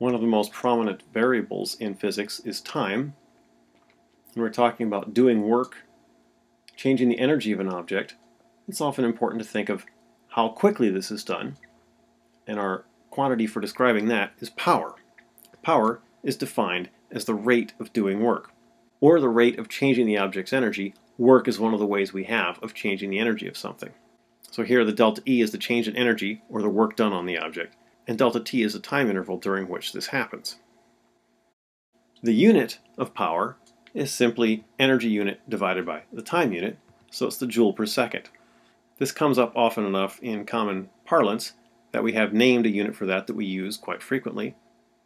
One of the most prominent variables in physics is time. When we're talking about doing work, changing the energy of an object, it's often important to think of how quickly this is done, and our quantity for describing that is power. Power is defined as the rate of doing work, or the rate of changing the object's energy. Work is one of the ways we have of changing the energy of something. So here the delta E is the change in energy, or the work done on the object and delta t is the time interval during which this happens. The unit of power is simply energy unit divided by the time unit, so it's the joule per second. This comes up often enough in common parlance that we have named a unit for that that we use quite frequently.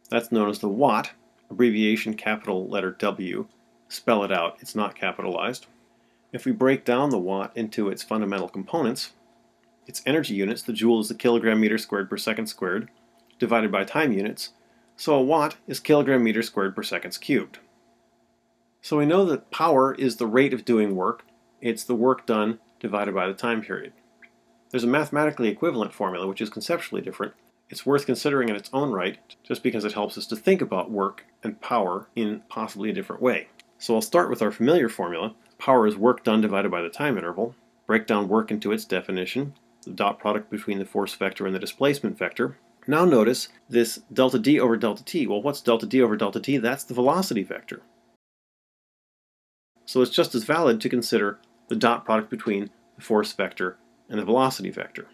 That's known as the watt, abbreviation capital letter W. Spell it out, it's not capitalized. If we break down the watt into its fundamental components, its energy units, the joule is the kilogram meter squared per second squared, divided by time units, so a watt is kilogram meter squared per seconds cubed. So we know that power is the rate of doing work, it's the work done divided by the time period. There's a mathematically equivalent formula which is conceptually different. It's worth considering in its own right just because it helps us to think about work and power in possibly a different way. So I'll start with our familiar formula. Power is work done divided by the time interval. Break down work into its definition the dot product between the force vector and the displacement vector. Now notice this delta d over delta t. Well, what's delta d over delta t? That's the velocity vector. So it's just as valid to consider the dot product between the force vector and the velocity vector.